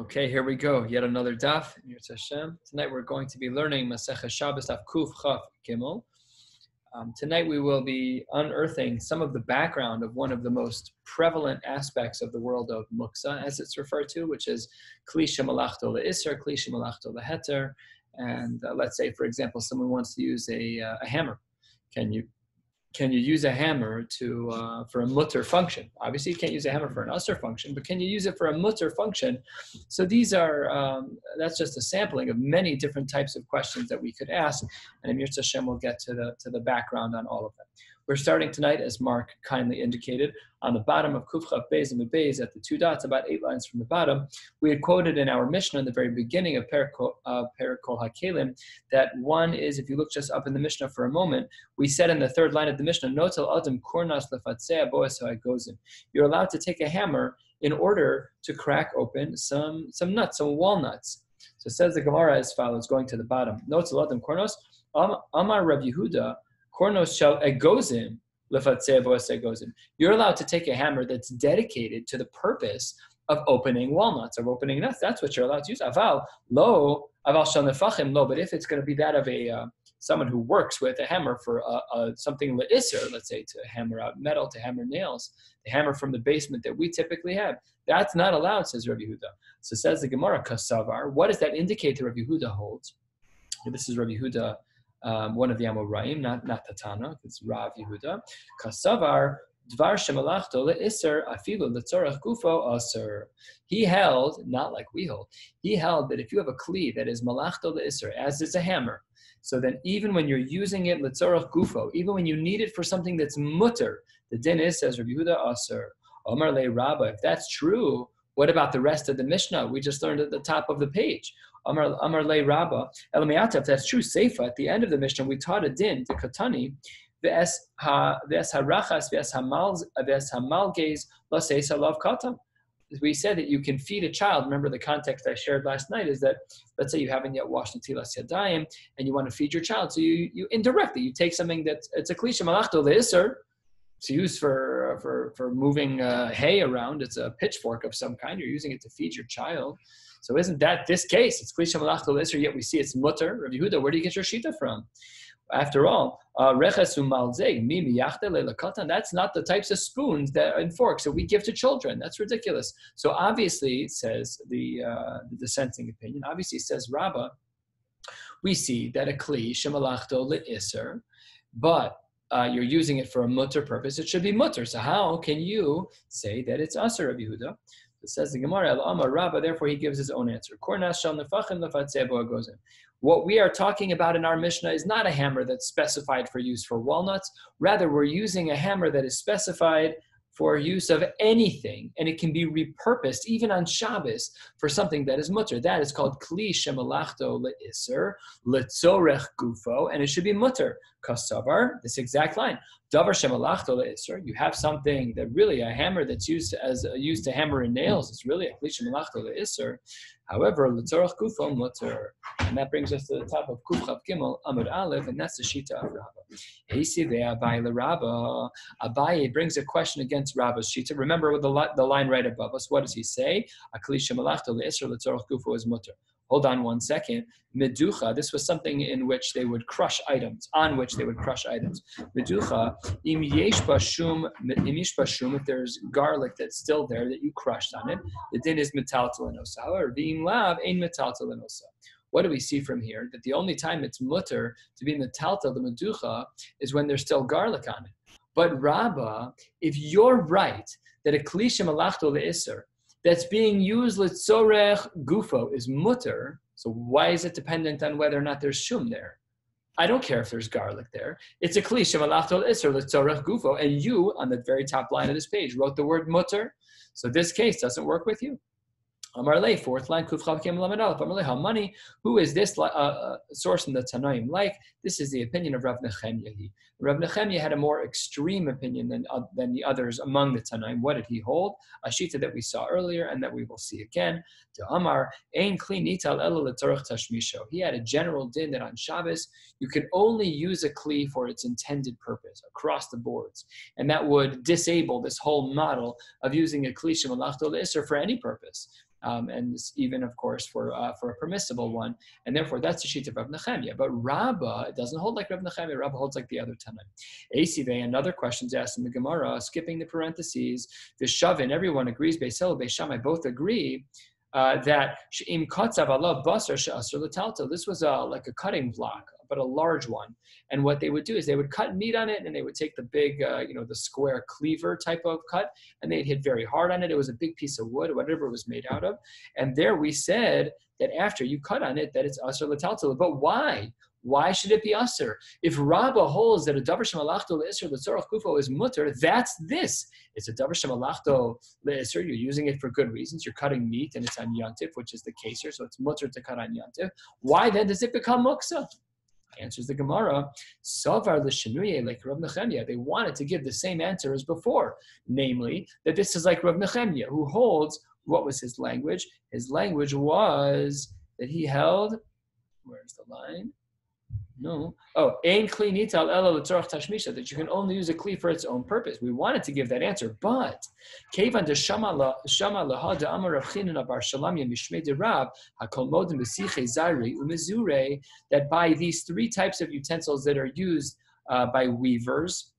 Okay, here we go. Yet another daf. Tonight we're going to be learning Masechah Shabbos Daf Kuf Chaf Gimel. Um, tonight we will be unearthing some of the background of one of the most prevalent aspects of the world of muksa, as it's referred to, which is klisha malachto le'isr, klisha malachto le'heter. And uh, let's say, for example, someone wants to use a, uh, a hammer. Can you can you use a hammer to uh, for a mutter function? Obviously, you can't use a hammer for an usr function, but can you use it for a mutter function? So these are um, that's just a sampling of many different types of questions that we could ask, and Amir Hashem will get to the to the background on all of them. We're starting tonight, as Mark kindly indicated, on the bottom of Kufchav Beis and at the two dots, about eight lines from the bottom. We had quoted in our Mishnah in the very beginning of Perikol uh, HaKelim that one is, if you look just up in the Mishnah for a moment, we said in the third line of the Mishnah, Notel Adam Kornas Lefatzea Gozim. You're allowed to take a hammer in order to crack open some, some nuts, some walnuts. So it says the Gemara as follows, going to the bottom. Notel Adam Kornos, Amar Rav Yehuda, Shall egozim. You're allowed to take a hammer that's dedicated to the purpose of opening walnuts, of opening nuts. That's what you're allowed to use. Aval lo aval shal nefachim lo. But if it's going to be that of a uh, someone who works with a hammer for uh, uh, something leisser, let's say to hammer out metal, to hammer nails, the hammer from the basement that we typically have, that's not allowed, says Rabbi Huda. So says the Gemara Kasavar. What does that indicate that Rabbi Huda holds? This is Rabbi Huda um, one of the Amoraim, not not Tatana, it's Rav Yehuda. Kasavar dvar shemalachto leisser afilu letzorach gufo aser. He held, not like we hold, he held that if you have a kli that is malachto leisser, as is a hammer, so then even when you're using it letzorach gufo, even when you need it for something that's mutter, the din is says Rabbi Yehuda aser. Omar le Rabba, if that's true, what about the rest of the Mishnah? We just learned at the top of the page. Amar, Le Rabba, Elamiyata, if that's true, Seifa, at the end of the Mishnah, we taught a din, the Katani, V'es harachas, v'es hamalges, l'seisa love katam. We said that you can feed a child. Remember the context I shared last night is that let's say you haven't yet washed tilas yadayim and you want to feed your child. So you, you indirectly, you take something that it's a klisha malachto le'isr, it's used for for for moving uh, hay around. It's a pitchfork of some kind. You're using it to feed your child. So isn't that this case? It's klisha malachto or yet we see it's mutter. Rabbi Yehuda, where do you get your shita from? After all, uh, that's not the types of spoons that and forks that we give to children. That's ridiculous. So obviously, says the, uh, the dissenting opinion, obviously says Rabbah, we see that a kli shemalachto le'iser, but uh, you're using it for a mutter purpose, it should be mutter. So how can you say that it's aser Rabbi Yehuda? It says the Gemara, El Amar Rabba, therefore he gives his own answer. What we are talking about in our Mishnah is not a hammer that's specified for use for walnuts. Rather, we're using a hammer that is specified for use of anything, and it can be repurposed even on Shabbos for something that is mutter. That is called kli shemalachto le'iser letzorech gufo, and it should be mutter. Kasavar, this exact line. Davar shemalachto le'iser. You have something that really a hammer that's used as uh, used to hammer in nails. It's really a kli shemalachto le'iser. However, letzorach gufo mutter, and that brings us to the top of Kufchav Gimel Amud Aleph, and that's the shita of Rabba. Hesi ve'abai Rabba. Abaye brings a question against Rabba's shita. Remember the, the line right above us. What does he say? Akli shemalachto le'isr letzorach gufo is mutter hold on one second. Meducha, this was something in which they would crush items, on which they would crush items. Meducha, im yesh bashum, im if there's garlic that's still there that you crushed on it, the din is metal telenosa. However, being lav, ain't metal telenosa. What do we see from here? That the only time it's mutter to be metaltel, the meducha, is when there's still garlic on it. But Rabba, if you're right that a klisha malachto le'isr, that's being used litzorech gufo is mutter. So why is it dependent on whether or not there's shum there? I don't care if there's garlic there. It's a klisha malachtol iser litzorech gufo, and you on the very top line of this page wrote the word mutter. So this case doesn't work with you. Amarle, fourth line, Kufchav Kim Lamadalef. Amarle, how money? Who is this uh, uh, source in the Tanaim like? This is the opinion of Rav Nechemya. Rav Nechemya had a more extreme opinion than, uh, than the others among the Tanaim. What did he hold? A shita that we saw earlier and that we will see again. To Amar, Ein Kli Nital Ela Tashmisho. He had a general din that on Shabbos you can only use a Kli for its intended purpose across the boards. And that would disable this whole model of using a Kli Shemalachto Isser for any purpose. Um, and even, of course, for uh, for a permissible one, and therefore that's the sheet of Rav Nechemia. But Rabbah doesn't hold like Rav Nechemia. Rabbah holds like the other Tanaim. Asive, another question is asked in the Gemara, skipping the parentheses. The Shavin, everyone agrees. Beisel, Beishamai both agree uh, that im kotzav Allah basar she'asr This was a, like a cutting block but a large one. And what they would do is they would cut meat on it, and they would take the big, uh, you know, the square cleaver type of cut, and they'd hit very hard on it. It was a big piece of wood, whatever it was made out of. And there we said that after you cut on it, that it's asr l'taltal. But why? Why should it be usr? If Rabbah holds that a davar shemalachto leisr letzorach kufo is mutter, that's this. It's a davar shemalachto leisr. You're using it for good reasons. You're cutting meat and it's on yantif, which is the case here, so it's mutter to cut on yantif. Why then does it become muksa? Answers the Gemara, Savar l'shenuye like Rav Nechemia. They wanted to give the same answer as before, namely that this is like Rav Nechemia, who holds what was his language. His language was that he held. Where's the line? No. Oh, ein kli nital ela tashmisha, that you can only use a kli for its own purpose. We wanted to give that answer, but kevan de shama laha de amar Rav Chinan bar shalamya mishmei de rab hakol modim b'siche zairi umizure, that by these three types of utensils that are used uh, by weavers,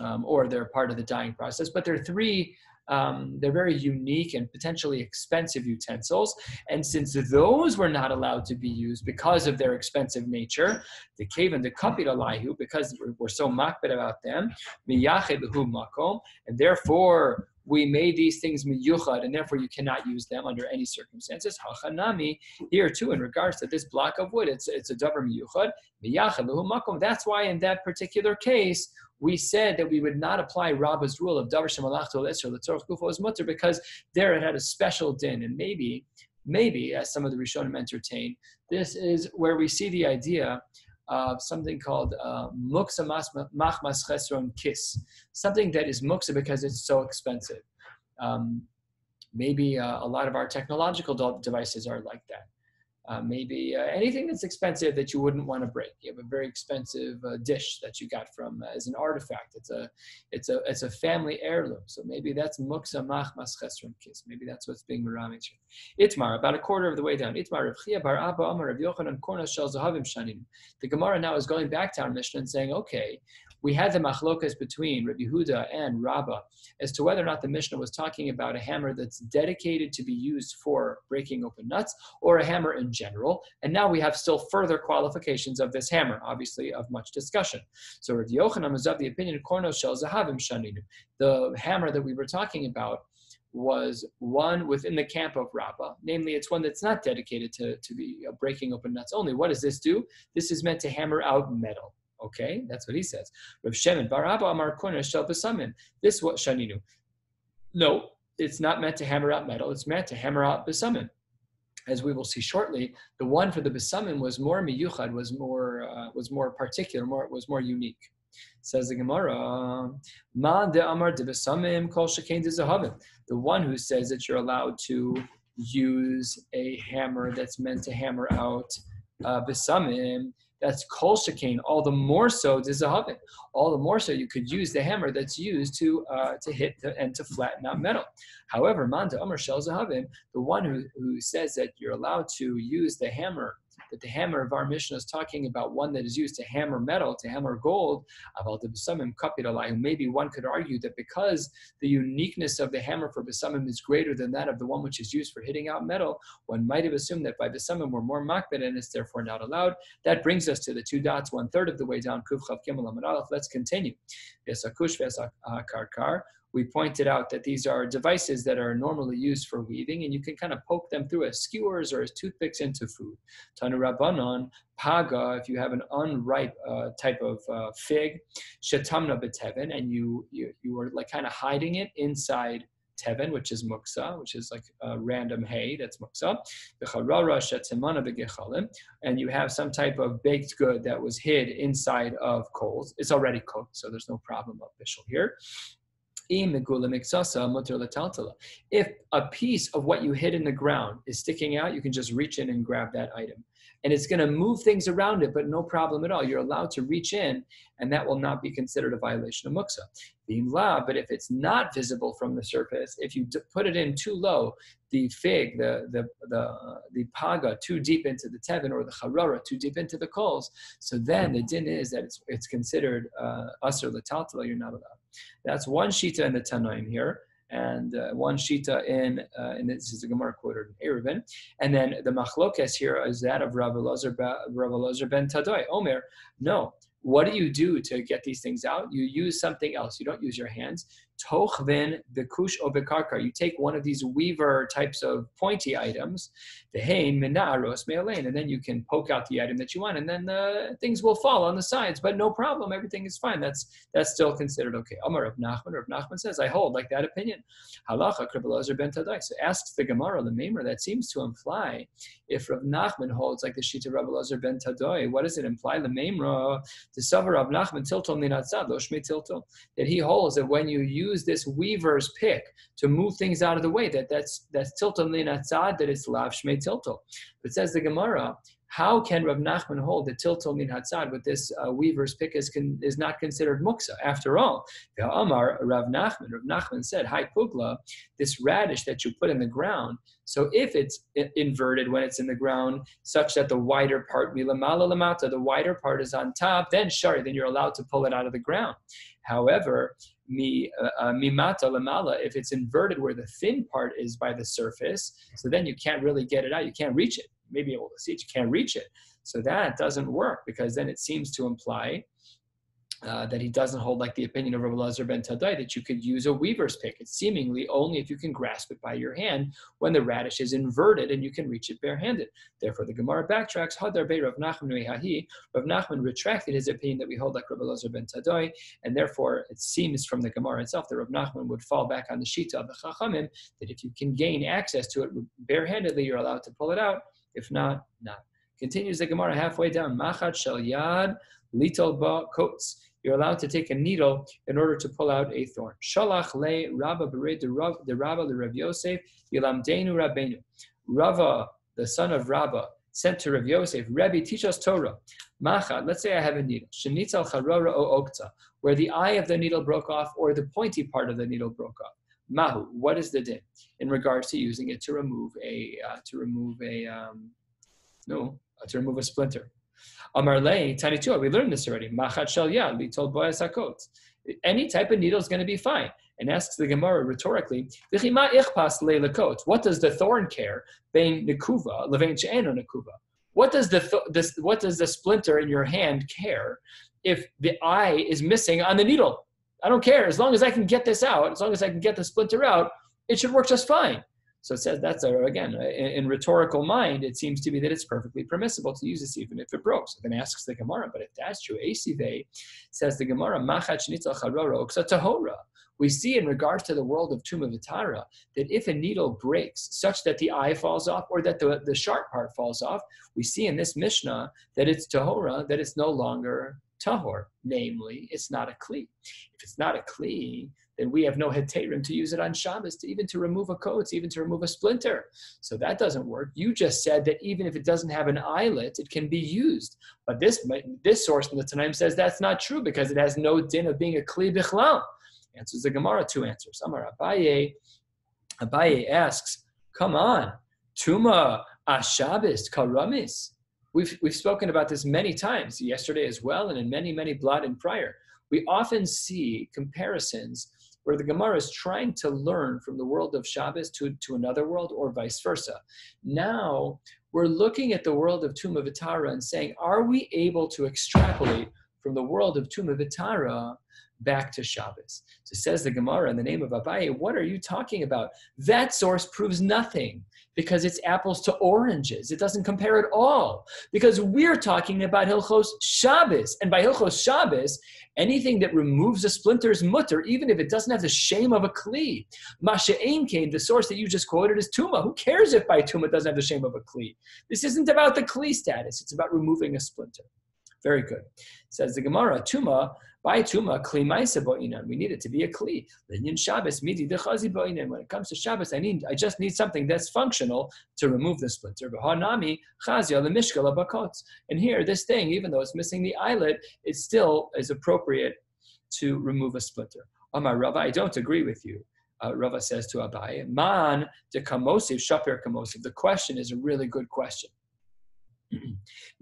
um, or they're part of the dyeing process, but there are three um, they're very unique and potentially expensive utensils. And since those were not allowed to be used because of their expensive nature, the cave and the kapit alayhu, because we're, so makbid about them, makom, and therefore we made these things miyuchad, and therefore you cannot use them under any circumstances. Hachanami, here too, in regards to this block of wood, it's, it's a davar miyuchad, miyachad. That's why in that particular case, we said that we would not apply Rabbah's rule of davar shemalachto l'isr l'tzorach gufo as mutter because there it had a special din, and maybe, maybe as some of the Rishonim entertain, this is where we see the idea of something called uh, muksa machmas chesron kis, something that is muksa because it's so expensive. Um, maybe uh, a lot of our technological devices are like that. Uh, maybe uh, anything that's expensive that you wouldn't want to break. You have a very expensive uh, dish that you got from uh, as an artifact. It's a it's a it's a family heirloom. So maybe that's muksa mach mas kis. Maybe that's what's being meramid here. Itmar, about a quarter of the way down. Itmar Rav Chia bar Abba Amar Rav Yochanan Korna Shel Zahavim Shanim. The Gemara now is going back to our Mishnah and saying, okay, we had the machlokas between Rabbi Huda and Rabbah as to whether or not the Mishnah was talking about a hammer that's dedicated to be used for breaking open nuts or a hammer in general. And now we have still further qualifications of this hammer, obviously of much discussion. So Rabbi Yochanan is of the opinion Korno Shel Zahavim Shaninu. The hammer that we were talking about was one within the camp of Rabbah. Namely, it's one that's not dedicated to, to be uh, breaking open nuts only. What does this do? This is meant to hammer out metal. Okay, that's what he says. Rav Shemin Barabba Amar Kuna Shel Besamim. This what Shaninu. No, it's not meant to hammer out metal. It's meant to hammer out Besamim. As we will see shortly, the one for the Besamim was more miyuchad, was more uh, was more particular, more was more unique. Says the Gemara, Ma de Amar de Besamim Kol Shekain de Zahavim. The one who says that you're allowed to use a hammer that's meant to hammer out uh, Besamim that's kol all the more so zahavin. All the more so you could use the hammer that's used to uh, to hit the, and to flatten out metal. However, manda amar shel zahavin, the one who, who says that you're allowed to use the hammer that the hammer of our Mishnah is talking about one that is used to hammer metal, to hammer gold. About the besamim kapiralai. Maybe one could argue that because the uniqueness of the hammer for Besamim is greater than that of the one which is used for hitting out metal, one might have assumed that by Besamim we're more makbid and it's therefore not allowed. That brings us to the two dots, one third of the way down. Let's continue we pointed out that these are devices that are normally used for weaving, and you can kind of poke them through as skewers or as toothpicks into food. Tanu Rabbanon, paga, if you have an unripe uh, type of uh, fig, shetamna beteven, and you, you, you are like kind of hiding it inside teven, which is muksa, which is like random hay, that's muksa. And you have some type of baked good that was hid inside of coals. It's already cooked, so there's no problem of bishul here If a piece of what you hid in the ground is sticking out, you can just reach in and grab that item. And it's going to move things around it, but no problem at all. You're allowed to reach in, and that will not be considered a violation of muksa. But if it's not visible from the surface, if you put it in too low, the fig, the the the the paga too deep into the tevin or the charara too deep into the coals, so then the din is that it's it's considered uh, usher lataltala. You're not allowed. That's one shita in the Tanaim here and uh, one shita in, uh, and this is a Gemara quoted in Eruvin. And then the machlokes here is that of Rav Elazar, ben Tadoi. Omer, no. What do you do to get these things out? You use something else. You don't use your hands. Tochvin the kush obekarkar. You take one of these weaver types of pointy items, the hein minaros me'alein, and then you can poke out the item that you want, and then the things will fall on the sides, but no problem. Everything is fine. That's that's still considered okay. Amar of Nachman, Rav Nachman says, I hold like that opinion. Halacha Kribbelazer ben Tadai. So asks the Gemara, the Maimer, that seems to imply if Rav Nachman holds like the Shita Rav ben Tadoi, what does it imply? The Maimer, the Savar Rav Nachman tilton linatzad, lo shme tilton, that he holds that when you use use this weaver's pick to move things out of the way. That that's that's tilton linatzad, that it's lav shmei tilto. But says the Gemara, how can Rav Nachman hold that tilto min hatzad with this uh, weaver's pick is, con, is not considered muksa? After all, the Amar Rav Nachman, Rav Nachman said, "Hi pugla, this radish that you put in the ground. So if it's inverted when it's in the ground, such that the wider part milamala lamata, the wider part is on top, then shari, then you're allowed to pull it out of the ground. However, mi uh, uh, mimata lamala, if it's inverted where the thin part is by the surface, so then you can't really get it out. You can't reach it. Maybe able to see it, you can't reach it. So that doesn't work because then it seems to imply uh, that he doesn't hold like the opinion of Rabbi Lazar ben Tadai that you could use a weaver's pick. It's seemingly only if you can grasp it by your hand when the radish is inverted and you can reach it barehanded. Therefore, the Gemara backtracks, Hadar Bey Rav Nachman Hahi. Rav Nachman retracted his opinion that we hold like Rabbi Lazar ben Tadai, and therefore it seems from the Gemara itself that Rav Nachman would fall back on the Shita of the Chachamim that if you can gain access to it barehandedly, you're allowed to pull it out. If not, not. Continues the Gemara halfway down. Machat shel yad litol ba kotes you're allowed to take a needle in order to pull out a thorn. Shalach le Rabba bered the Rabba the Rav Yosef yilamdenu Rabbeinu. Rava, the son of Rabba, sent to Rav Yosef, Rebbe, teach us Torah. Macha, let's say I have a needle, shenitzal charora o okta, where the eye of the needle broke off or the pointy part of the needle broke off. Mahu, what is the din in regards to using it to remove a uh, to remove a um, no uh, to remove a splinter? Amar Le, Tani we learned this already. Machat shel yad, we told Boaz Hakot. Any type of needle is going to be fine. And asks the Gemara rhetorically, what does the thorn care? Bein nekuva, levein she'eno nekuva. What does the th- this, what does the splinter in your hand care if the eye is missing on the needle? I don't care. As long as I can get this out, as long as I can get the splinter out, it should work just fine. So it says that's a, again in, in, rhetorical mind, it seems to be that it's perfectly permissible to use this even if it broke. So then asks the Gemara, but if that's true, Asive says the Gemara, tahora. We see in regards to the world of Tuma Vitara that if a needle breaks such that the eye falls off or that the, the sharp part falls off, we see in this Mishnah that it's Tahora, that it's no longer Tahor, namely, it's not a Kli. If it's not a Kli, then we have no heterim to use it on Shabbos, to even to remove a coat, even to remove a splinter. So that doesn't work. You just said that even if it doesn't have an eyelet, it can be used. But this this source in the Tanaim says that's not true because it has no din of being a kli bichlal. Answers the Gemara two answers. Amar Abaye. Abaye asks, "Come on, tuma ashabis karamis." We've, we've spoken about this many times yesterday as well, and in many, many blot and prior. We often see comparisons where the Gemara is trying to learn from the world of Shabbos to, to another world or vice versa. Now we're looking at the world of Tuma Vitara and saying, are we able to extrapolate from the world of Tuma Vitara back to Shabbos? So says the Gemara in the name of Abaye, what are you talking about? That source proves nothing because it's apples to oranges. It doesn't compare at all because we're talking about Hilchos Shabbos. And by Hilchos Shabbos, anything that removes a splinter is mutter, even if it doesn't have the shame of a kli. Masha'im came, the source that you just quoted is Tuma. Who cares if by Tuma doesn't have the shame of a kli? This isn't about the kli status, it's about removing a splinter. Very good. Says the Gemara, Tuma, By tuma kli ma'isa. We need it to be a kli. Linyan Shabbos midi dechazi bo'inan. When it comes to Shabbos, I need I just need something that's functional to remove the splinter. V'hanami chazia lemishkala bakotz. And here, this thing, even though it's missing the eyelid, it still is appropriate to remove a splinter. Amar Rava, I don't agree with you. Uh, Rava says to Abaye, Man de kamosiv shapir kamosiv. The question is a really good question. Midila inyan tuma lav manahu,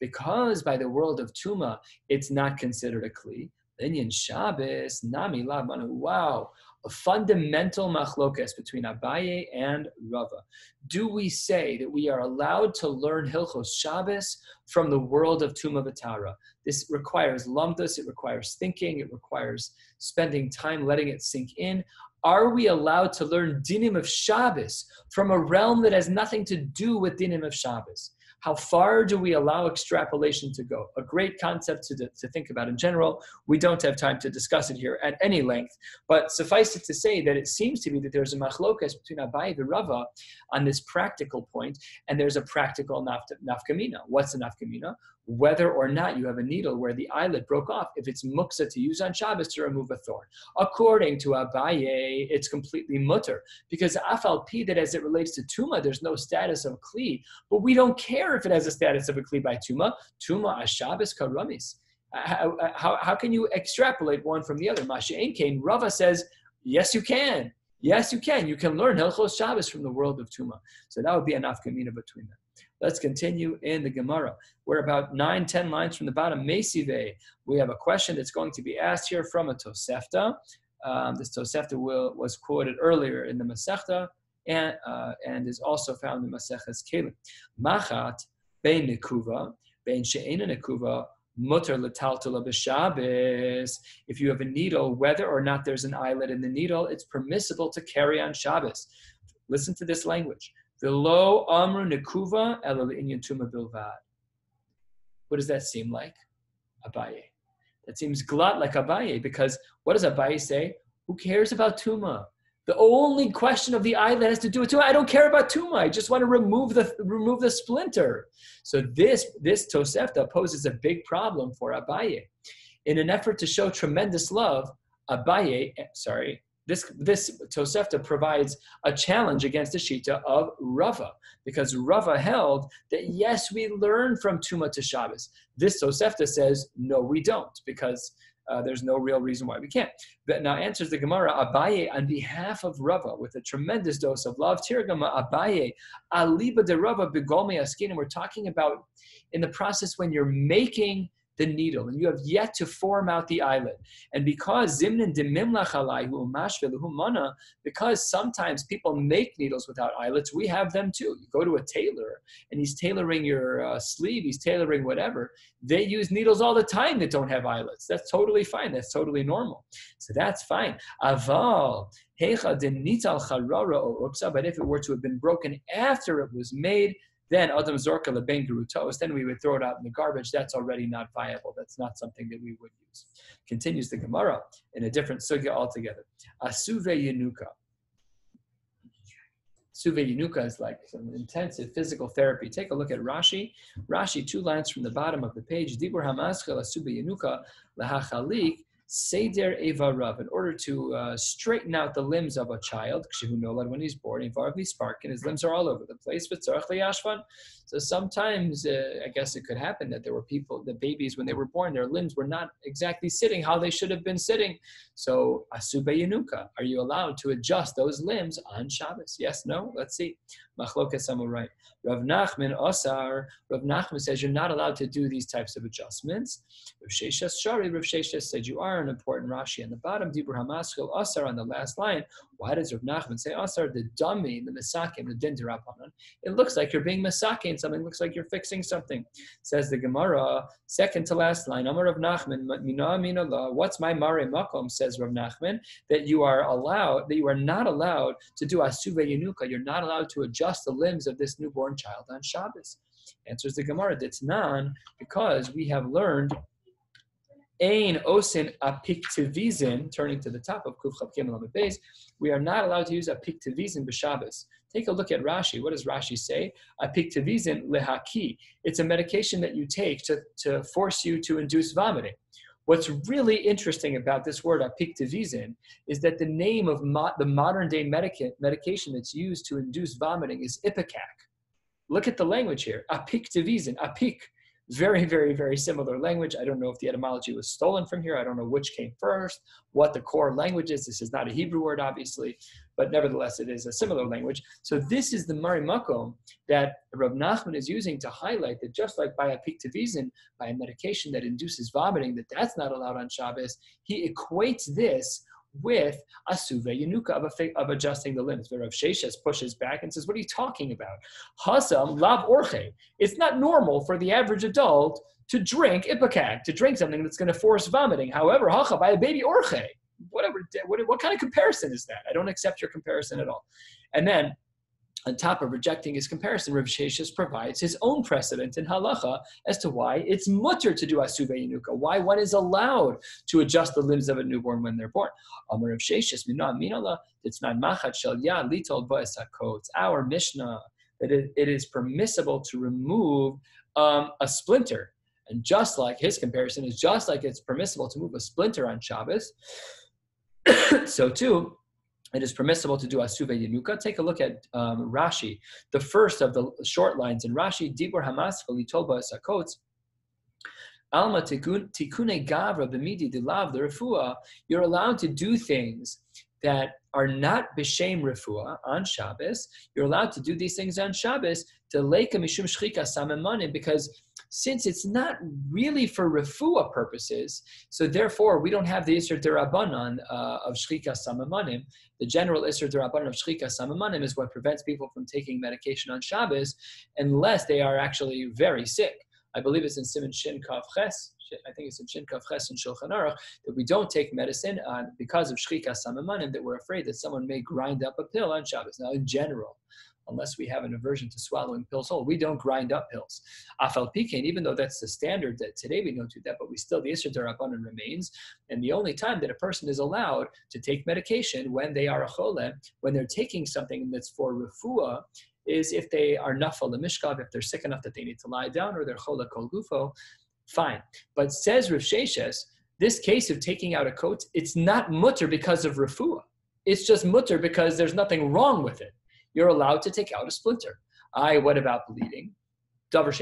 because by the world of tuma, it's not considered a kli. Inyan Shabbos nami lav manahu. Wow, a fundamental machlokas between Abaye and Rava. Do we say that we are allowed to learn Hilchos Shabbos from the world of Tuma Vatara? This requires lumdus, it requires thinking, it requires spending time letting it sink in. Are we allowed to learn dinim of Shabbos from a realm that has nothing to do with dinim of Shabbos? How far do we allow extrapolation to go? A great concept to, to think about in general. We don't have time to discuss it here at any length, but suffice it to say that it seems to be that there's a machlokas between Abai and Rava on this practical point, and there's a practical nafkamina. What's the nafkamina? Whether or not you have a needle where the eyelid broke off, if it's muksa to use on Shabbos to remove a thorn. According to Abaye, it's completely mutter because afal pi that as it relates to tuma, there's no status of kli, but we don't care if it has a status of a kli by tuma. Tuma as Shabbos karamis. Uh, how, uh, how, how can you extrapolate one from the other? Masha Kain, Rava says, yes, you can. Yes, you can. You can learn Hilchos Shabbos from the world of Tuma. So that would be enough kamina between them. Let's continue in the Gemara. We're about nine, ten lines from the bottom. Mesive, we have a question that's going to be asked here from a Tosefta. Um, this Tosefta will, was quoted earlier in the Masechta and, uh, and is also found in Maseches Kelim. Machat bein nekuva, bein she'ena nekuva, mutter b'Shabbos. If you have a needle, whether or not there's an eyelid in the needle, it's permissible to carry on Shabbos. Listen to this language. Velo amru nekuva elal inyan tuma bilvad. What does that seem like? Abaye. That seems glut like Abaye because what does Abaye say? Who cares about tuma? The only question of the eye that has to do with tuma, I don't care about tuma. I just want to remove the remove the splinter. So this this Tosefta poses a big problem for Abaye. In an effort to show tremendous love, Abaye, eh, sorry, this, this Tosefta provides a challenge against the Shita of Rava, because Rava held that yes, we learn from Tuma to Shabbos. This Tosefta says, no, we don't, because uh, there's no real reason why we can't. But now answers the Gemara, Abaye on behalf of Rava with a tremendous dose of love. Tirgama Abaye, Aliba de Rava begolme askin. And we're talking about in the process when you're making the needle, and you have yet to form out the eyelid. And because zimnin mana, because sometimes people make needles without eyelets, we have them too. You go to a tailor and he's tailoring your uh, sleeve, he's tailoring whatever. They use needles all the time that don't have eyelets. That's totally fine. That's totally normal. So that's fine. Aval. But if it were to have been broken after it was made, then Adam Zorka Leben Gerutos, then we would throw it out in the garbage. That's already not viable. That's not something that we would use. Continues the Gemara in a different sugya altogether. Asuve Yenuka. Suve Yenuka is like some intensive physical therapy. Take a look at Rashi. Rashi, two lines from the bottom of the page. Dibur Hamaschel Asuve Yenuka Lahachalik Seder Evarav, in order to uh, straighten out the limbs of a child, when he's born, and his limbs are all over the place. So sometimes, uh, I guess it could happen that there were people, the babies, when they were born, their limbs were not exactly sitting how they should have been sitting. So, Asube Yanuka, are you allowed to adjust those limbs on Shabbos? Yes, no? Let's see. Machlokas right. Rav Nachman Osar, Rav Nachman says you're not allowed to do these types of adjustments. Rav Sheshas Shari, Rav Sheshas said you are an important Rashi on the bottom, Dibur Hamaschil Osar on the last line. Why does Rav Nachman say Osar? The dummy, the Misakim, the Din It looks like you're being Misakim, something looks like you're fixing something. Says the Gemara, second to last line, Amar Rav Nachman, what's my Mare Makom, says Rav Nachman, that you are allowed, that you are not allowed to do Asuve Yenuka, you're not allowed to adjust adjust the limbs of this newborn child on Shabbos? Answers the Gemara, that's non, because we have learned Ein osin apiktivizin, turning to the top of Kuf Chav Gimel base, we are not allowed to use apiktivizin b'Shabbos. Take a look at Rashi. What does Rashi say? Apiktivizin lehaki. It's a medication that you take to, to force you to induce vomiting. What's really interesting about this word apiktivizin is that the name of mo- the modern day medica- medication that's used to induce vomiting is Ipecac. Look at the language here. Apiktivizin, apik very, very, very similar language. I don't know if the etymology was stolen from here. I don't know which came first, what the core language is. This is not a Hebrew word, obviously, but nevertheless, it is a similar language. So this is the marimakom that Rav Nachman is using to highlight that just like by a piktivizin, by a medication that induces vomiting, that that's not allowed on Shabbos, he equates this with a suve yanuka of, of adjusting the limbs. Rav Sheshes pushes back and says, What are you talking about? Hasam lav orche. It's not normal for the average adult to drink ipecac, to drink something that's going to force vomiting. However, hacha by a baby orche. Whatever, what, what kind of comparison is that? I don't accept your comparison at all. And then on top of rejecting his comparison, Rav Sheshes provides his own precedent in halacha as to why it's mutter to do asuve yinuka, why one is allowed to adjust the limbs of a newborn when they're born. Amar Rav Sheshes, it's not machat shel ya litol It's our Mishnah that it, it is permissible to remove um, a splinter. And just like his comparison is just like it's permissible to move a splinter on Shabbos, so too, it is permissible to do asuve yenuka. Take a look at um, Rashi, the first of the short lines in Rashi, Dibur Hamas Tolba Sakot. Alma tikune gavra b'midi dilav the refuah. You're allowed to do things that are not b'shem refuah on Shabbos. You're allowed to do these things on Shabbos to leika mishum shchika samemanim because since it's not really for refuah purposes, so therefore we don't have the Isser Derabanan uh, of Shchika Samamanim. The general Isser Derabanan of Shchika Samamanim is what prevents people from taking medication on Shabbos unless they are actually very sick. I believe it's in Simon Shin Kav Ches, I think it's in Shin Kav Ches and Shulchan Aruch, that we don't take medicine uh, because of Shchika Samamanim, that we're afraid that someone may grind up a pill on Shabbos. Now, in general, unless we have an aversion to swallowing pills whole. We don't grind up pills. Afal pikein, even though that's the standard that today we don't do that, but we still, the Isser Darabanan remains. And the only time that a person is allowed to take medication when they are a chole, when they're taking something that's for refuah, is if they are nafal mishkav, if they're sick enough that they need to lie down, or they're chola kol gufo, fine. But says Rav Sheshes, this case of taking out a coat, it's not mutter because of refuah. It's just mutter because there's nothing wrong with it you're allowed to take out a splinter. I, what about bleeding? Davar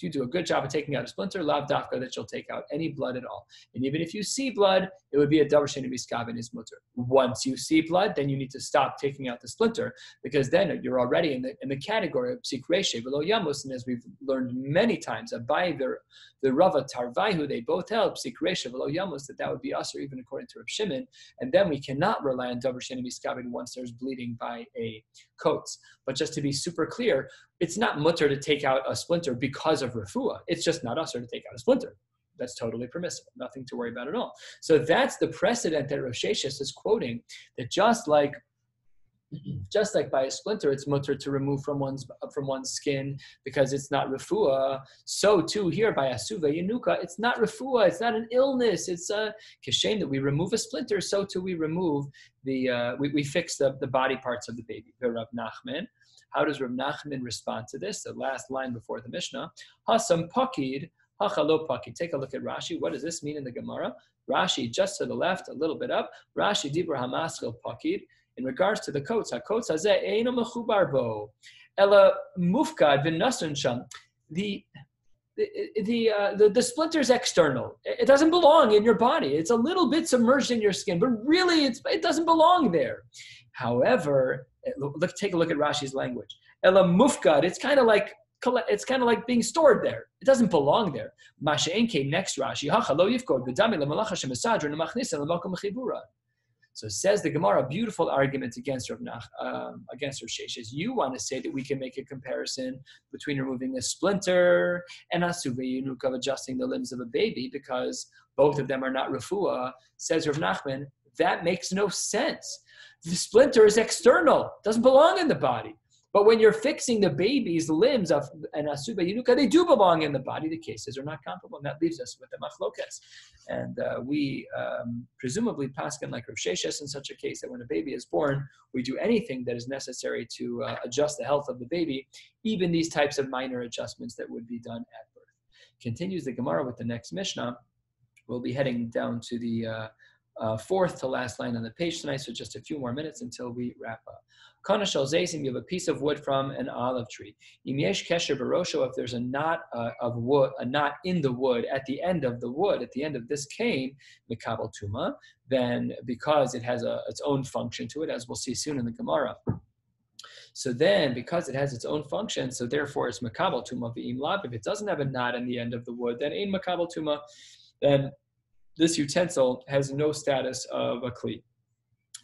you do a good job of taking out a splinter, lav dafka, that you'll take out any blood at all. And even if you see blood, it would be a davar sheni miskavin is mutter. Once you see blood, then you need to stop taking out the splinter because then you're already in the in the category of psikreshe below yamus. And as we've learned many times, Abai the the Rava Tarvaihu, they both held psikreshe below yamus that that would be us or even according to Rav Shimon. And then we cannot rely on davar sheni miskavin once there's bleeding by a coats. But just to be super clear, it's not mutter to take out a splinter because of refuah. It's just not usher to take out a splinter. That's totally permissible. Nothing to worry about at all. So that's the precedent that Rosh is quoting. That just like just like by a splinter, it's mutter to remove from one's from one's skin because it's not refuah. So too here by asuva yanuka, it's not refuah. It's not an illness. It's a shame that we remove a splinter. So too we remove the uh, we, we fix the, the body parts of the baby. Rav Nachman. How does Rav Nachman respond to this? The last line before the Mishnah. Hasam pakid, Take a look at Rashi. What does this mean in the Gemara? Rashi, just to the left, a little bit up. Rashi, dibra hamaskil pakid. In regards to the coats, hakots hazeh eino. Ela mufkad sham. The the the, uh, the the splinter's external. It doesn't belong in your body. It's a little bit submerged in your skin, but really, it's it doesn't belong there. However, look, take a look at Rashi's language. Ela mufkad, it's kind of like it's kind of like being stored there. It doesn't belong there. Masha'enke next Rashi. So says the Gemara, beautiful argument against Rav Nach, um, against Rav Sheshes. You want to say that we can make a comparison between removing a splinter and asuveyunuk of adjusting the limbs of a baby because both of them are not refuah. Says Rav Nachman, that makes no sense. The splinter is external, doesn't belong in the body. But when you're fixing the baby's limbs of an asuba yinuka, they do belong in the body. The cases are not comparable, and that leaves us with the machlokas. And uh, we um, presumably paskin like Rav Sheshes in such a case that when a baby is born, we do anything that is necessary to uh, adjust the health of the baby, even these types of minor adjustments that would be done at birth. Continues the Gemara with the next Mishnah. We'll be heading down to the uh, uh, fourth to last line on the page tonight, so just a few more minutes until we wrap up. Kana shel you have a piece of wood from an olive tree. Im yesh kesher barosho, if there's a knot uh, of wood, a knot in the wood, at the end of the wood, at the end of this cane, mikabel tuma, then because it has a, its own function to it, as we'll see soon in the Gemara. So then, because it has its own function, so therefore it's makabel tuma v'im lav. If it doesn't have a knot in the end of the wood, then in makabel tuma, then this utensil has no status of a kli.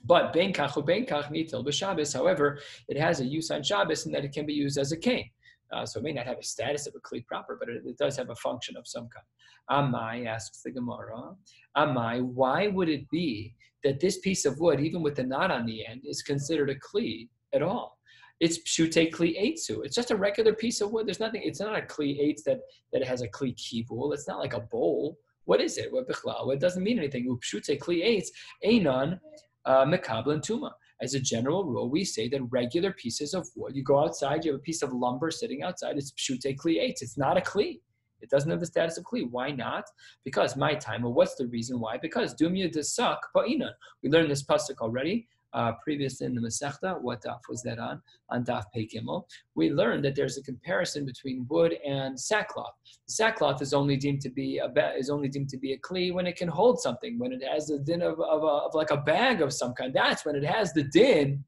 But ben kach or ben kach nitil b'Shabbos. However, it has a use on Shabbos in that it can be used as a cane. Uh, so it may not have a status of a kli proper, but it, it, does have a function of some kind. Amai asks the Gemara, Amai, why would it be that this piece of wood, even with the knot on the end, is considered a kli at all? It's pshute kli eitzu. It's just a regular piece of wood. There's nothing. It's not a kli eitz that that has a kli kivul. It's not like a bowl. What is it? What bichlal? It doesn't mean anything. Upshute kli eitz einon uh, mekabel and tuma. As a general rule, we say that regular pieces of wood, you go outside, you have a piece of lumber sitting outside, it's pshute kli. It's not a kli. It doesn't have the status of kli. Why not? Because my time. Well, what's the reason why? Because dumya desak pa'inan. We learned this pasuk already uh, previously in the Masechta. What daf was that on? On daf Pei Gimel. We learned that there's a comparison between wood and sackcloth. Sackcloth is only deemed to be a is only deemed to be a kli when it can hold something, when it has the din of, of, a, of like a bag of some kind. That's when it has the din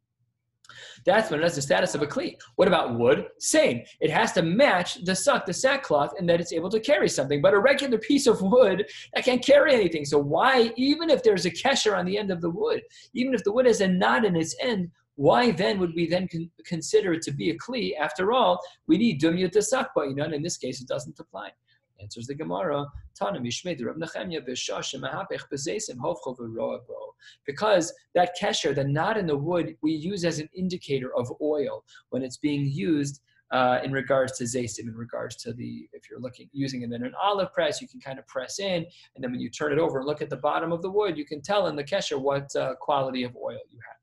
that's when it has the status of a kli. What about wood? Same. It has to match the suck, the sackcloth, and that it's able to carry something. But a regular piece of wood that can't carry anything. So why, even if there's a kesher on the end of the wood, even if the wood has a knot in its end, why then would we then con- consider it to be a kli? After all, we need dumya desakba. You know, in this case, it doesn't apply. Answers the Gemara, Because that kesher, the knot in the wood, we use as an indicator of oil when it's being used uh, in regards to zaysim, in regards to the, if you're looking, using it in an olive press, you can kind of press in, and then when you turn it over and look at the bottom of the wood, you can tell in the kesher what uh, quality of oil you have.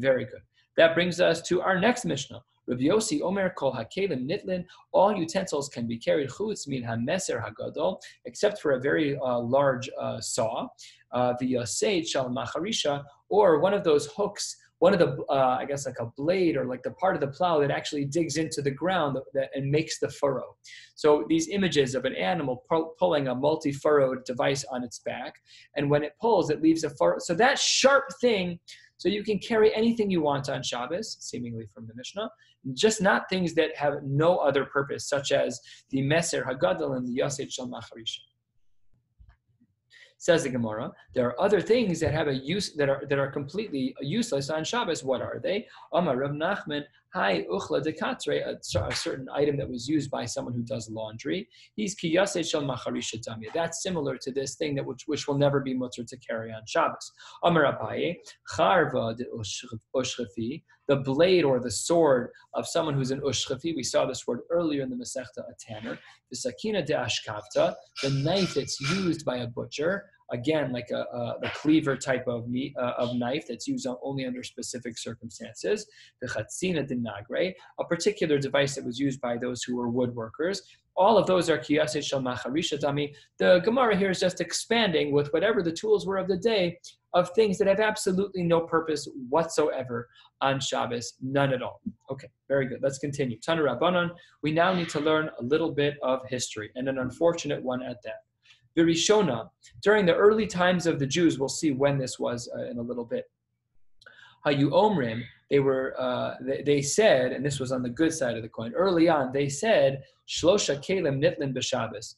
Very good. That brings us to our next Mishnah. Rabbi Omer Kol Hakelim Nitlin, all utensils can be carried chutz min hameser hagadol, except for a very uh, large uh, saw, uh, the yoseit shal macharisha, or one of those hooks one of the uh, i guess like a blade or like the part of the plow that actually digs into the ground and makes the furrow. So these images of an animal pu- pulling a multi-furrowed device on its back and when it pulls it leaves a furrow so that sharp thing so you can carry anything you want on Shabbos, seemingly from the Mishnah, just not things that have no other purpose, such as the Meser Hagadol and the Yosef Shal Macharisha. Says the Gemara, there are other things that have a use that are that are completely useless on Shabbos. What are they? Amar Rav Nachman Hi uchla dekatre, a, certain item that was used by someone who does laundry. He's kiyase shel macharisha damya. That's similar to this thing that which, which will never be mutter to carry on Shabbos. Amar Abaye, charva de ushchafi, the blade or the sword of someone who's an ushchafi. We saw this word earlier in the Masechta, a tanner. The sakina de ashkavta, the knife that's used by a butcher again like a, a, cleaver type of meat, uh, of knife that's used only under specific circumstances. The chatzina de nagre, a particular device that was used by those who were woodworkers. All of those are kiyase shel macharisha dami. The Gemara here is just expanding with whatever the tools were of the day of things that have absolutely no purpose whatsoever on Shabbos, none at all. Okay, very good. Let's continue. Tana Rabbanon, we now need to learn a little bit of history, and an unfortunate one at that. Virishona, during the early times of the Jews, we'll see when this was uh, in a little bit. Hayu Omrim, they were, uh, they, they, said, and this was on the good side of the coin, early on, they said, Shlosha Kalim Nitlin B'Shabbos.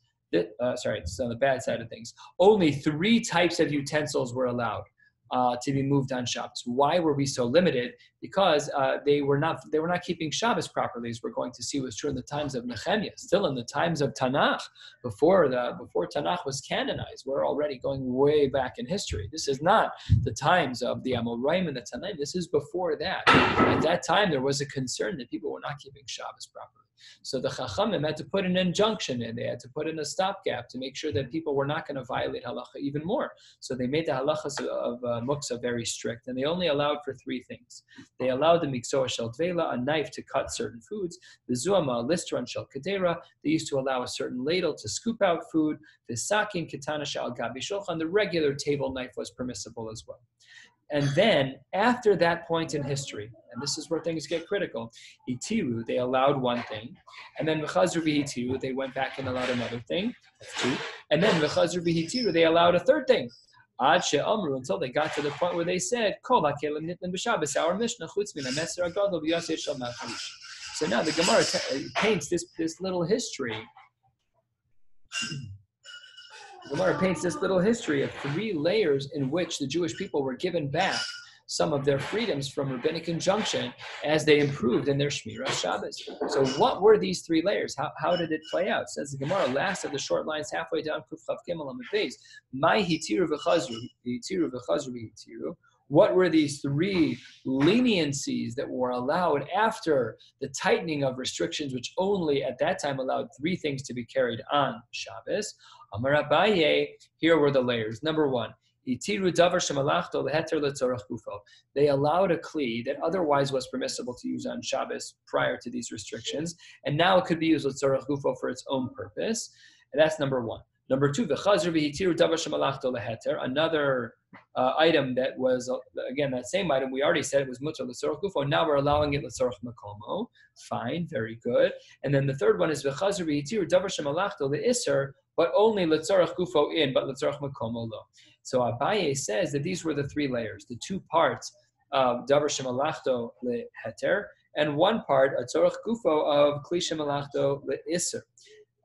Uh, sorry, it's on the bad side of things. Only three types of utensils were allowed. Uh, to be moved on Shabbos. Why were we so limited? Because uh, they were not they were not keeping Shabbos properly, as we're going to see was true in the times of Nehemiah. Still in the times of Tanakh, before the before Tanakh was canonized, we're already going way back in history. This is not the times of the Amoraim and the Tanaim. This is before that. At that time, there was a concern that people were not keeping Shabbos properly. So the Chachamim had to put an injunction in. They had to put in a stopgap to make sure that people were not going to violate halacha even more. So they made the halachas of uh, muksa very strict, and they only allowed for three things. They allowed the miksoa shel tvela, a knife to cut certain foods. The zuama, listran shel kadera, they used to allow a certain ladle to scoop out food. The sakin katana shel gabi shulchan, the regular table knife was permissible as well. And then after that point in history, and this is where things get critical, itiru, they allowed one thing, and then v'chazru v'hitiru, they went back and allowed another thing, that's two, and then v'chazru v'hitiru, they allowed a third thing. Ad she'amru, until they got to the point where they said, kol ha'kelim nitlan b'shabbos, our mishnah, chutz min ha'meser ha'gadol v'yaseh shal So now the Gemara t- uh, paints this, this little history Gemara paints this little history of three layers in which the Jewish people were given back some of their freedoms from rabbinic injunction as they improved in their Shmirah Shabbos. So, what were these three layers? How, how did it play out? Says the Gemara, last of the short lines, halfway down Kuf Chav the base. My hitiru v'chazru, hitiru v'chazru v'hitiru. What were these three leniencies that were allowed after the tightening of restrictions, which only at that time allowed three things to be carried on Shabbos? Amar Abaye, here were the layers. Number one, they allowed a kli that otherwise was permissible to use on Shabbos prior to these restrictions, and now it could be used for its own purpose. And that's number one. Number two, another uh, item that was, uh, again, that same item, we already said it was mutter l'sorach gufo, now we're allowing it l'sorach makomo. Fine, very good. And then the third one is v'chazr v'hitiru davar shemalachto le'isr, but only l'tzorach gufo in, but l'tzorach makomo lo. So Abaye says that these were the three layers, the two parts of davar shemalachto le'heter, and one part, a tzorach gufo of kli shemalachto le'isr.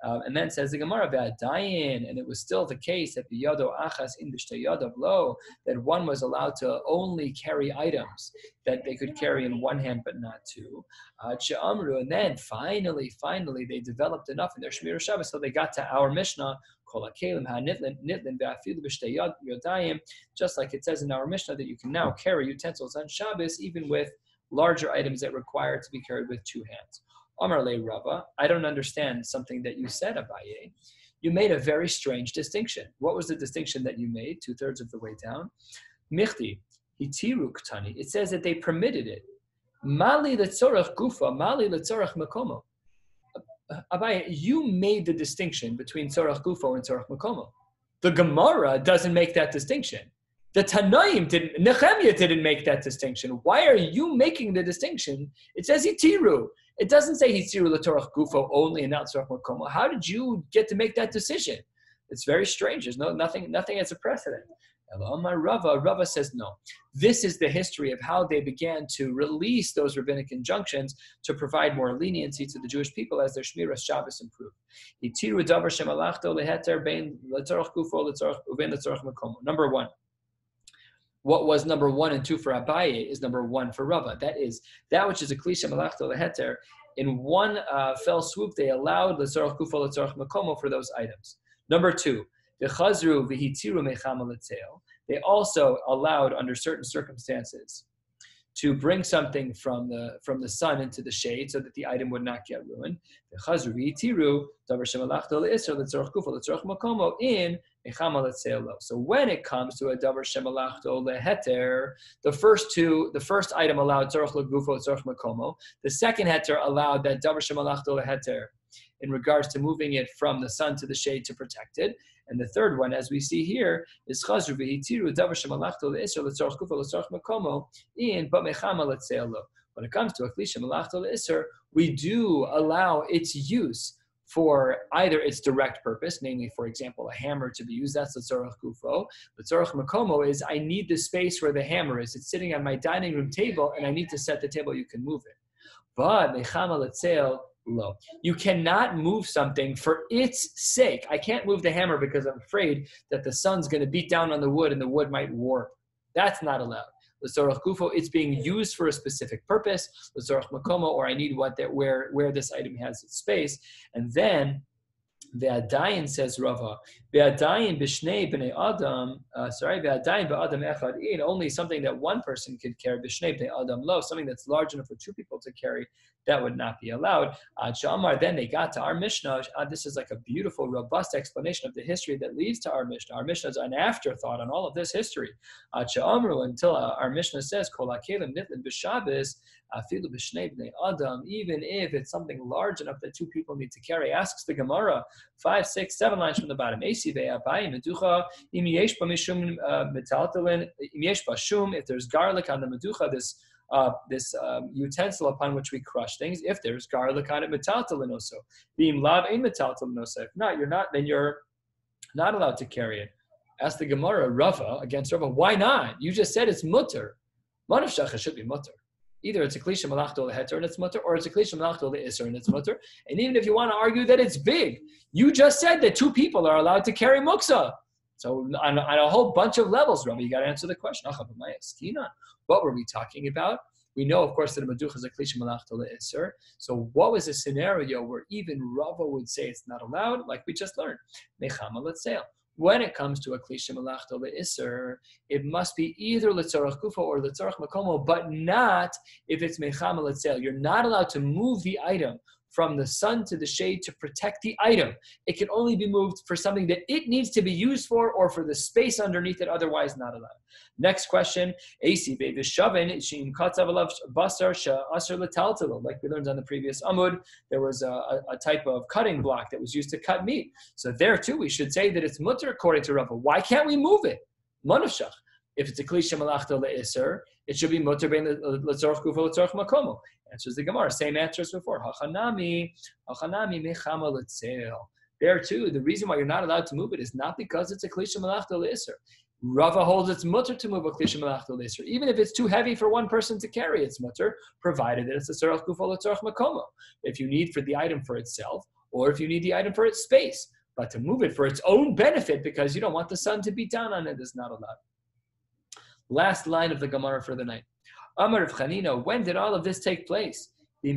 Um, and then says the Gemara about dayin, and it was still the case that the yado achas in the lo that one was allowed to only carry items that they could carry in one hand but not two. Uh, and then finally, finally, they developed enough in their Shmir Shabbos, so they got to our Mishnah. Just like it says in our Mishnah that you can now carry utensils on Shabbos even with larger items that require to be carried with two hands. Amar Rava, I don't understand something that you said, Abaye. You made a very strange distinction. What was the distinction that you made, two thirds of the way down? Michti. It says that they permitted it. Mali letzorach gufa, mali letzorach makomo. Abaye, you made the distinction between tzorach gufo and tzorach makomo. The Gemara doesn't make that distinction. The Tanaim didn't, Nehemiah didn't make that distinction. Why are you making the distinction? It says itiru. It doesn't say Hitziru Latorach Gufo only and not Tzorach Makomo. How did you get to make that decision? It's very strange. There's no nothing, nothing as a precedent. My Rava, Rava says no. This is the history of how they began to release those rabbinic injunctions to provide more leniency to the Jewish people as their Shmiras Shabbos improved. Number one, what was number one and two for Abaye is number one for Rava. That is, that which is a klisha malachto leheter, in one uh, fell swoop, they allowed l'tzorach kufa l'tzorach makomo for those items. Number two, the v'hitiru mechama They also allowed, under certain circumstances, to bring something from the from the sun into the shade so that the item would not get ruined. In so when it comes to a davar shemalachto leheter, the first two, the first item allowed tzorach legufo tzorach makomo. The second heter allowed that davar shemalachto leheter in regards to moving it from the sun to the shade to protect it. And the third one, as we see here, is chazru v'hitiru davar shemalachto leisr letzorach gufo letzorach makomo in but mechama letzeelo. When it comes to a kli shemalachto leisr, we do allow its use for either its direct purpose, namely, for example, a hammer to be used. That's the tzorach gufo. The tzorach makomo is I need the space where the hammer is. It's sitting on my dining room table, and I need to set the table. You can move it. But mechama letzel lo. You cannot move something for its sake. I can't move the hammer because I'm afraid that the sun's going to beat down on the wood and the wood might warp. That's not allowed. L'tzorach gufo, it's being used for a specific purpose. L'tzorach makomo, or I need what that where where this item has its space, and then Ve'adayin says Rava. Ve'adayin b'shnei b'nei adam. Uh, sorry, ve'adayin b'adam echad in. Only something that one person could carry. B'shnei b'nei adam lo. Something that's large enough for two people to carry. That would not be allowed. Uh, Shamar. Then they got to our Mishnah. Uh, this is like a beautiful, robust explanation of the history that leads to our Mishnah. Our Mishnah is an afterthought on all of this history. Uh, until uh, our Mishnah says kol hakelim nitlin b'shabes afilu b'nei adam. Even if it's something large enough that two people need to carry. Asks the Gemara five, six, seven lines from the bottom. Uh, if there's garlic on the meducha, this uh, this um, utensil upon which we crush things. If there's garlic on it, metaltalin also. Beam lav ein metaltalin If not, you're not. Then you're not allowed to carry it. Ask the Gemara, Rava against Rava. Why not? You just said it's mutter. Manav should be mutter. Either it's a klisha malachto leheter and it's mutter, or it's a klisha malachto leisser and it's mutter. And even if you want to argue that it's big, you just said that two people are allowed to carry muksa. So on, on a whole bunch of levels, Rabbi, you got to answer the question. What were we talking about? We know, of course, that a maduch is a klisha malachto leisser. So what was a scenario where even Rava would say it's not allowed, like we just learned? Mechama letzeil when it comes to a klisha malachto le'isr, it must be either letzorach kufa or letzorach makomo, but not if it's mechama letzel. You're not allowed to move the item from the sun to the shade to protect the item. It can only be moved for something that it needs to be used for or for the space underneath it, otherwise not allowed. Next question, AC Shim Katzavalav Basar Asar Lataltalo. Like we learned on the previous Amud, there was a, a, type of cutting block that was used to cut meat. So there too, we should say that it's mutter according to Rava. Why can't we move it? Manavshach. If it's a klisha malachta le'isr, it should be mutter bein letzorch kufa letzorch makomo. Answers the Gemara. Same answer as before. Hachanami, hachanami mechama letzel. There too, the reason why you're not allowed to move it is not because it's a klisha malachta le'isr. Rava holds it's mutter to move a klisha malachta le'isr. Even if it's too heavy for one person to carry, it's mutter, provided that it's a tzorach kufa letzorch makomo. If you need for the item for itself, or if you need the item for its space. But to move it for its own benefit because you don't want the sun to beat down on it is not allowed. Last line of the Gemara for the night. Amar of Chanina, when did all of this take place? This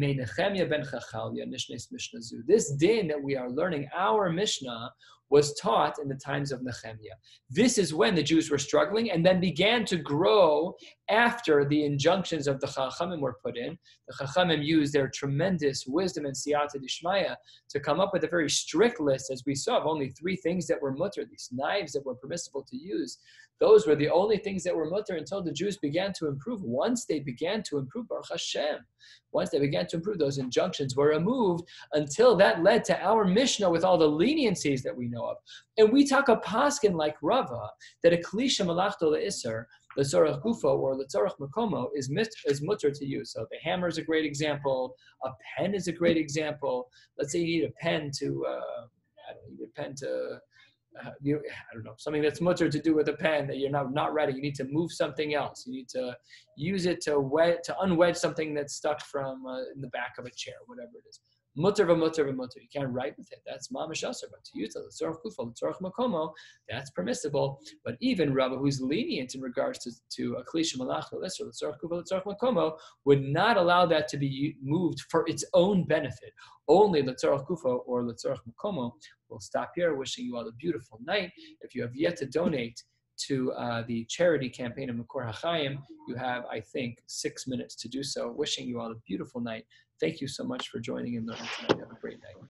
din that we are learning, our Mishnah, was taught in the times of Nehemiah. This is when the Jews were struggling and then began to grow after the injunctions of the Chachamim were put in. The Chachamim used their tremendous wisdom and siyata dishmaya to come up with a very strict list, as we saw, of only three things that were mutter, these knives that were permissible to use. Those were the only things that were mutter until the Jews began to improve. Once they began to improve, Baruch Hashem, once they began to improve, those injunctions were removed until that led to our Mishnah with all the leniencies that we know of. And we talk a paskin like Rava, that a klisha malachto le'isr, letzorach gufo or letzorach makomo is, is mutter to use. So the hammer is a great example. A pen is a great example. Let's say you need a pen to, uh, need a pen to, uh, you, I don't know, something that's mutter to do with a pen that you're not, not ready. You need to move something else. You need to use it to wed, to unwedge something that's stuck from uh, in the back of a chair, whatever it is mutter v'mutter v'mutter. You can't write with it. That's mamish aser. But to the l'tzorach kufa, l'tzorach makomo, that's permissible. But even Rava, who's lenient in regards to, to a klisha malach l'isr, l'tzorach kufa, l'tzorach makomo, would not allow that to be moved for its own benefit. Only the l'tzorach kufa or the l'tzorach makomo. We'll stop here. Wishing you all a beautiful night. If you have yet to donate to uh, the charity campaign of Makor HaChaim, you have, I think, six minutes to do so. Wishing you all a beautiful night. Thank you so much for joining and tonight. Have a great night.